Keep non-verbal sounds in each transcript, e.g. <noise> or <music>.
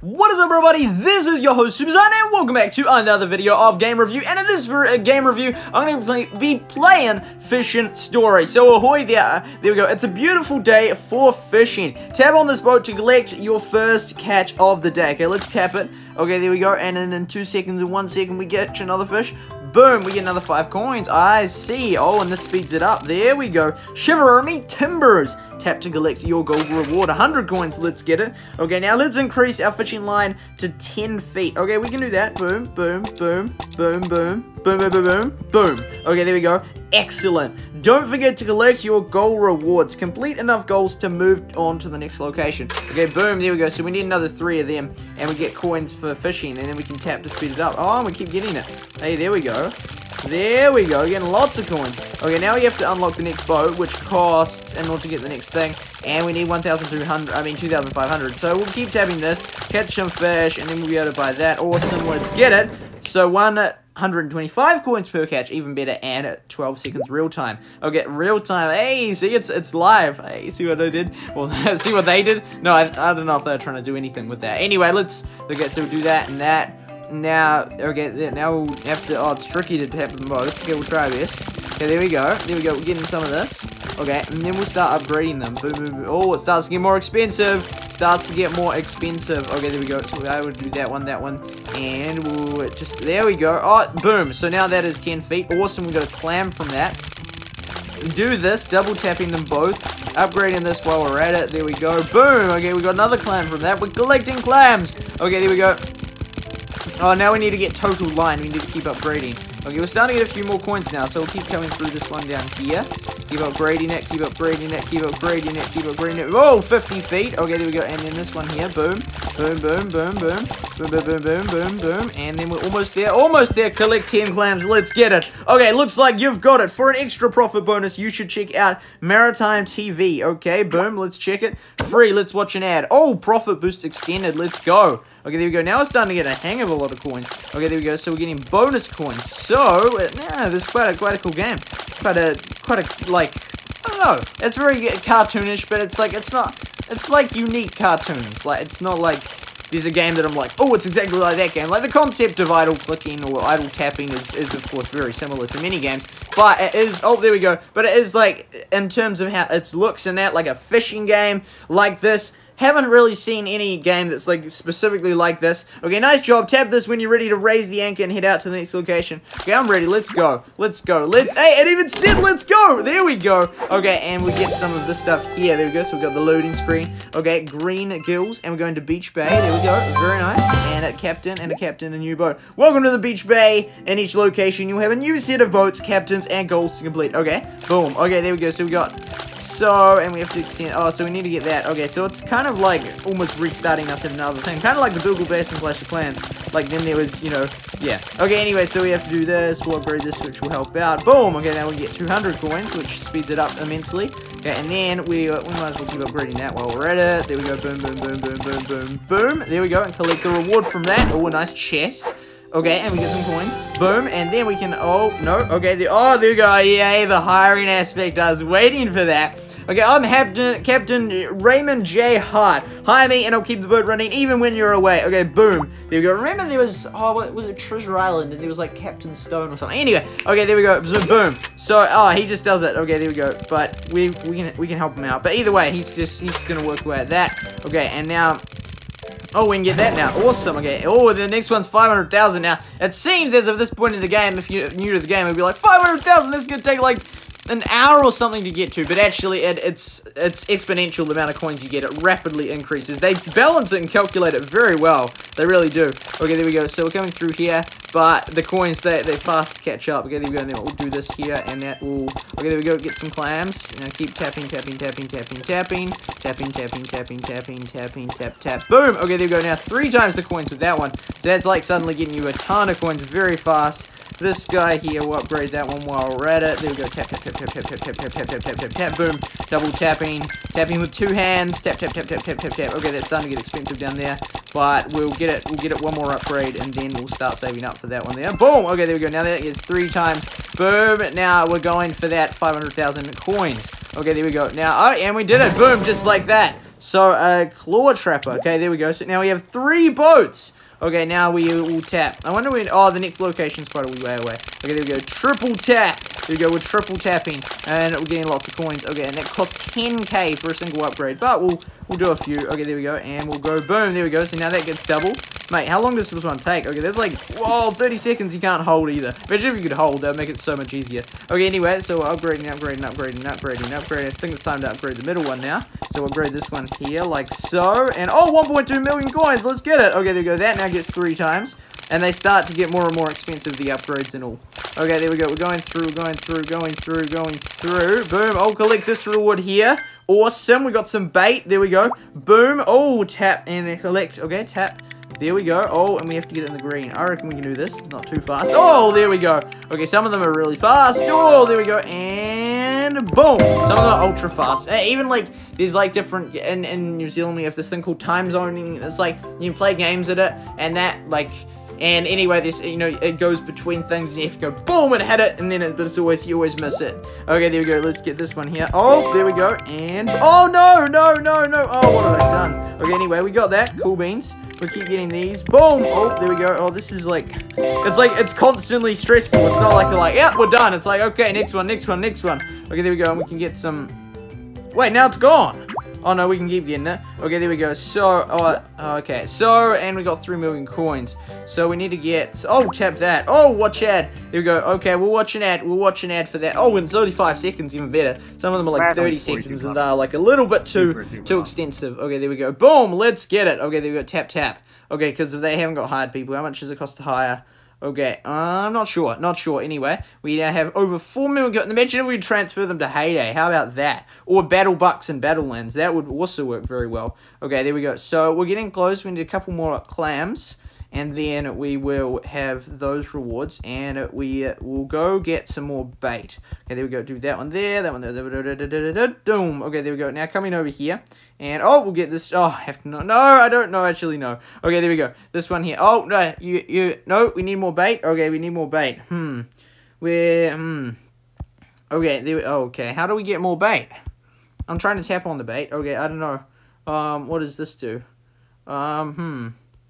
What is up everybody, this is your host Superzine and welcome back to another video of game review and in this uh, game review I'm going to be playing Fishing Story. So ahoy there, there we go, it's a beautiful day for fishing. Tap on this boat to collect your first catch of the day. Okay, let's tap it. Okay, there we go, and then in two seconds and one second we catch another fish. Boom, we get another five coins. I see. Oh, and this speeds it up. There we go. Shiver me timbers. Tap to collect your gold reward. 100 coins. Let's get it. Okay, now let's increase our fishing line to 10 feet. Okay, we can do that. Boom, boom, boom, boom, boom, boom, boom, boom, boom, boom. Okay, there we go. Excellent. Don't forget to collect your goal rewards. Complete enough goals to move on to the next location. Okay, boom, there we go. So we need another three of them, and we get coins for fishing, and then we can tap to speed it up. Oh, we keep getting it. Hey, there we go. There we go, getting lots of coins. Okay, now we have to unlock the next boat, which costs in order to get the next thing. And we need 1,200, I mean 2,500. So we'll keep tapping this, catch some fish, and then we'll be able to buy that. Awesome, let's get it. So one 125 coins per catch, even better, and at 12 seconds real time. I'll get real time. Hey, see, it's it's live. Hey, see what I did? Well, <laughs> see what they did? No, I, I don't know if they're trying to do anything with that. Anyway, let's, okay, so we'll do that and that. Now, okay, now we'll have to, oh, it's tricky to tap them both. Okay, we'll try this. Okay, there we go. There we go. We're getting some of this. Okay, and then we'll start upgrading them. Boom, boom, boom. Oh, it starts to get more expensive starts to get more expensive. Okay, there we go. So I would do that one, that one. And we'll just, there we go. Oh, boom. So now that is 10 feet. Awesome. We got a clam from that. Do this, double tapping them both. Upgrading this while we're at it. There we go. Boom. Okay, we got another clam from that. We're collecting clams. Okay, there we go. Oh, now we need to get total line. We need to keep upgrading. Okay, we're starting to get a few more coins now, so we'll keep coming through this one down here. Keep upgrading it, keep upgrading it, keep upgrading it, keep upgrading it. Oh, 50 feet. Okay, there we go. And then this one here. Boom. Boom, boom, boom, boom. Boom, boom, boom, boom, boom, boom. And then we're almost there. Almost there. Collect 10 clams. Let's get it. Okay, looks like you've got it. For an extra profit bonus, you should check out Maritime TV. Okay, boom. Let's check it. Free. Let's watch an ad. Oh, profit boost extended. Let's go. Okay, there we go. Now we're starting to get a hang of a lot of coins. Okay, there we go. So we're getting bonus coins. So, uh, yeah, this is quite a, quite a cool game. Quite a, quite a, like, I don't know. It's very cartoonish, but it's like, it's not, it's like unique cartoons. Like, it's not like, there's a game that I'm like, oh, it's exactly like that game. Like, the concept of idle clicking or idle tapping is, is of course, very similar to many games. But it is, oh, there we go. But it is, like, in terms of how it looks and that, like a fishing game like this, haven't really seen any game that's like specifically like this. Okay, nice job. Tap this when you're ready to raise the anchor and head out to the next location. Okay, I'm ready. Let's go. Let's go. Let's. Hey, it even said let's go. There we go. Okay, and we get some of this stuff here. There we go. So we've got the loading screen. Okay, green gills, and we're going to Beach Bay. There we go. Very nice. And a captain and a captain, a new boat. Welcome to the Beach Bay. In each location, you'll have a new set of boats, captains, and goals to complete. Okay, boom. Okay, there we go. So we got so, and we have to extend, oh, so we need to get that. Okay, so it's kind of like almost restarting us in another thing. Kind of like the Builder Base and Clash of Clans. Like, then there was, you know, yeah. Okay, anyway, so we have to do this. We'll upgrade this, which will help out. Boom! Okay, now we get 200 coins, which speeds it up immensely. Okay, and then we, uh, we might as well keep upgrading that while we're at it. There we go, boom, boom, boom, boom, boom, boom, boom. There we go, and collect the reward from that. Oh, a nice chest. Okay, and we get some coins. Boom, and then we can, oh, no, okay, the, oh, there we go, yay, the hiring aspect, I was waiting for that. Okay, I'm Captain, Captain Raymond J. Hart. Hire me and I'll keep the boat running even when you're away. Okay, boom. There we go. Remember there was, oh, what was it, Treasure Island, and there was like Captain Stone or something. Anyway, okay, there we go. So, boom. So, oh, he just does it. Okay, there we go. But we we can we can help him out. But either way, he's just he's gonna work away at that. Okay, and now Oh, we can get that now. Awesome. Okay. Oh, the next one's 500,000 now. It seems as of this point in the game, if you're new to the game, it'd be like, 500,000, this is to take like an hour or something to get to, but actually it, it's it's exponential the amount of coins you get. It rapidly increases. They balance it and calculate it very well. They really do. Okay, there we go. So we're coming through here, but the coins, they, they fast catch up. Okay, there we go. And then we'll do this here, and that will... Okay, there we go. Get some clams. Now keep tapping, tapping, tapping, tapping, tapping. Tapping, tapping, tapping, tapping, tapping, tap, tap. Boom! Okay, there we go. Now three times the coins with that one. So that's like suddenly getting you a ton of coins very fast. This guy here, we'll upgrade that one while we're at it. There we go. Tap, tap, tap, tap, tap, tap, tap, tap, tap, tap, tap, tap, tap, boom. Double tapping. Tapping with two hands. Tap, tap, tap, tap, tap, tap, tap. Okay, that's starting to get expensive down there. But we'll get it, we'll get it one more upgrade, and then we'll start saving up for that one there. Boom! Okay, there we go. Now that is three times. Boom! Now we're going for that 500,000 coins. Okay, there we go. Now, oh, and we did it. Boom, just like that. So, uh, Claw Trapper. Okay, there we go. So now we have three boats. Okay, now we will tap. I wonder when... Oh, the next location spot will be way away. Okay, there we go. Triple tap. There we go. We're triple tapping. And we're getting lots of coins. Okay, and that costs 10k for a single upgrade. But we'll we'll do a few. Okay, there we go. And we'll go boom. There we go. So now that gets double. Mate, how long does this one take? Okay, there's like, whoa, 30 seconds you can't hold either. Imagine if you could hold, that would make it so much easier. Okay, anyway, so we're upgrading, upgrading, upgrading, upgrading, upgrading. I think it's time to upgrade the middle one now. We'll upgrade this one here, like so. And, oh, 1.2 million coins, let's get it. Okay, there we go. That now gets three times. And they start to get more and more expensive, the upgrades and all. Okay, there we go. We're going through, going through, going through, going through. Boom. I'll collect this reward here. Awesome. We got some bait. There we go. Boom. Oh, tap and collect. Okay, tap. There we go. Oh, and we have to get in the green. I reckon we can do this. It's not too fast. Oh, there we go. Okay, some of them are really fast. Oh, there we go. And boom. Some of them are ultra fast. Eh, even like, there's like different, in, in New Zealand we have this thing called time zoning. It's like, you play games at it, and that, like, and anyway, this, you know, it goes between things and you have to go boom and hit it. And then it, but it's always, you always miss it. Okay, there we go. Let's get this one here. Oh, there we go. And, oh, no, no, no, no. Oh, what have I done? Okay, anyway, we got that. Cool beans. We keep getting these. Boom. Oh, there we go. Oh, this is like, it's like, it's constantly stressful. It's not like, like, yeah, we're done. It's like, okay, next one, next one, next one. Okay, there we go. And we can get some, wait, now it's gone. Oh no, we can keep getting it. Okay, there we go. So, oh, okay. So, and we got 3 million coins. So we need to get, oh, tap that. Oh, watch ad. There we go. Okay, we'll watch an ad. We'll watch an ad for that. Oh, and it's only 5 seconds, even better. Some of them are like 30 seconds and they're like a little bit too, too extensive. Okay, there we go. Boom, let's get it. Okay, there we go. Tap, tap. Okay, because if they haven't got hired people, how much does it cost to hire? Okay, uh, I'm not sure, not sure. Anyway, we now have over 4 million gold. Imagine if we transfer them to Hay Day, How about that? Or Battle Bucks and Battlelands. That would also work very well. Okay, there we go. So, we're getting close. We need a couple more clams and then we will have those rewards, and we will go get some more bait. Okay, there we go. Do that one there, that one there. Boom. Okay, there we go. Now coming over here, and oh, we'll get this. Oh, I have to know. No, I don't know. Actually, no. Okay, there we go. This one here. Oh no, you you no. We need more bait. Okay, we need more bait. Hmm. Where hmm. Okay, there. Oh, okay. How do we get more bait? I'm trying to tap on the bait. Okay, I don't know. Um, what does this do? Um, hmm.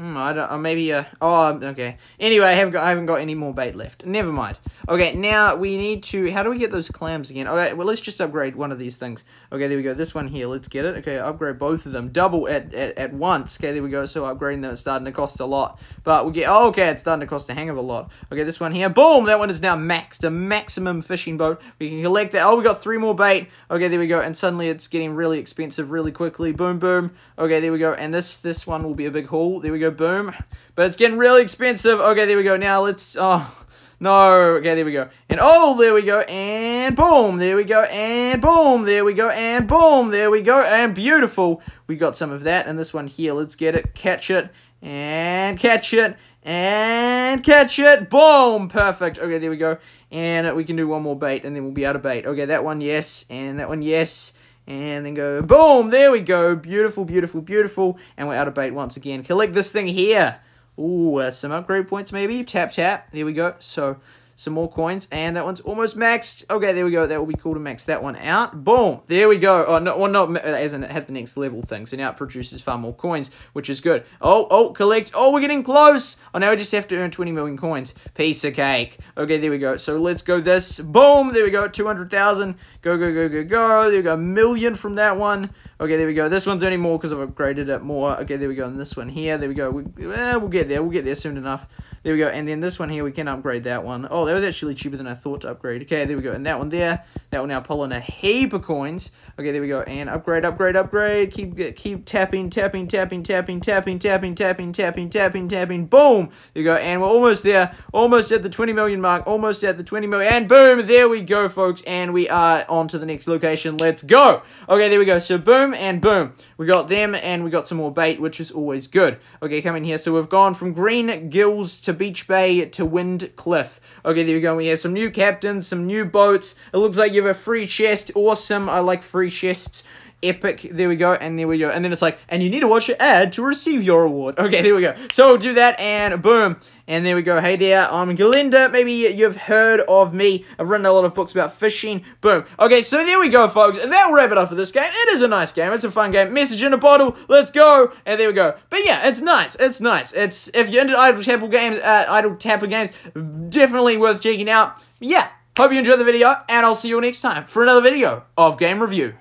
Hmm, I don't. Uh, maybe. Uh. Oh, okay. Anyway, I haven't got. I haven't got any more bait left. Never mind. Okay, now we need to. How do we get those clams again? Okay, well let's just upgrade one of these things. Okay, there we go. This one here. Let's get it. Okay, upgrade both of them. Double at at, at once. Okay, there we go. So upgrading them is starting to cost a lot, but we get. Oh, okay, it's starting to cost a hang of a lot. Okay, this one here. Boom. That one is now maxed. A maximum fishing boat. We can collect that. Oh, we got three more bait. Okay, there we go. And suddenly it's getting really expensive really quickly. Boom, boom. Okay, there we go. And this this one will be a big haul. There we go boom. But it's getting really expensive. Okay, there we go. Now let's, oh, no. Okay, there we go. And oh, there we go. And boom. There we go. And boom. There we go. And boom. There we go. And beautiful. We got some of that. And this one here. Let's get it. Catch it. And catch it. And catch it. Boom. Perfect. Okay, there we go. And we can do one more bait. And then we'll be out of bait. Okay, that one, yes. And that one, yes. And then go, boom, there we go. Beautiful, beautiful, beautiful. And we're out of bait once again. Collect this thing here. Ooh, uh, some upgrade points maybe. Tap, tap. There we go. So some more coins, and that one's almost maxed. Okay, there we go. That will be cool to max that one out. Boom. There we go. Oh, no, well, not as in it had the next level thing, so now it produces far more coins, which is good. Oh, oh, collect. Oh, we're getting close. Oh, now we just have to earn 20 million coins. Piece of cake. Okay, there we go. So let's go this. Boom. There we go. 200,000. Go, go, go, go, go. There we go. A million from that one. Okay, there we go. This one's only more because I've upgraded it more. Okay, there we go. And this one here. There we go. We, eh, we'll get there. We'll get there soon enough. There we go. And then this one here, we can upgrade that one. Oh, that was actually cheaper than I thought to upgrade. Okay, there we go. And that one there, that will now pull in a heap of coins. Okay, there we go. And upgrade, upgrade, upgrade. Keep keep tapping, tapping, tapping, tapping, tapping, tapping, tapping, tapping, tapping, tapping. Boom. There you go. And we're almost there. Almost at the 20 million mark. Almost at the 20 million. And boom, there we go, folks. And we are on to the next location. Let's go. Okay, there we go. So boom and boom. We got them and we got some more bait, which is always good. Okay, come in here. So we've gone from Green Gills to Beach Bay to Wind Cliff. Okay, there we go. We have some new captains, some new boats. It looks like you have a free chest. Awesome. I like free chests. Epic. There we go, and there we go. And then it's like, and you need to watch your ad to receive your award. Okay, there we go. So do that, and boom. And there we go. Hey there, I'm Galinda. Maybe you've heard of me. I've written a lot of books about fishing. Boom. Okay, so there we go, folks. And that'll wrap it up for this game. It is a nice game. It's a fun game. Message in a bottle. Let's go. And there we go. But yeah, it's nice. It's nice. It's if you're into Idle Tapper games, uh, Idle Tapper games, definitely worth checking out. Yeah. Hope you enjoyed the video, and I'll see you next time for another video of Game Review.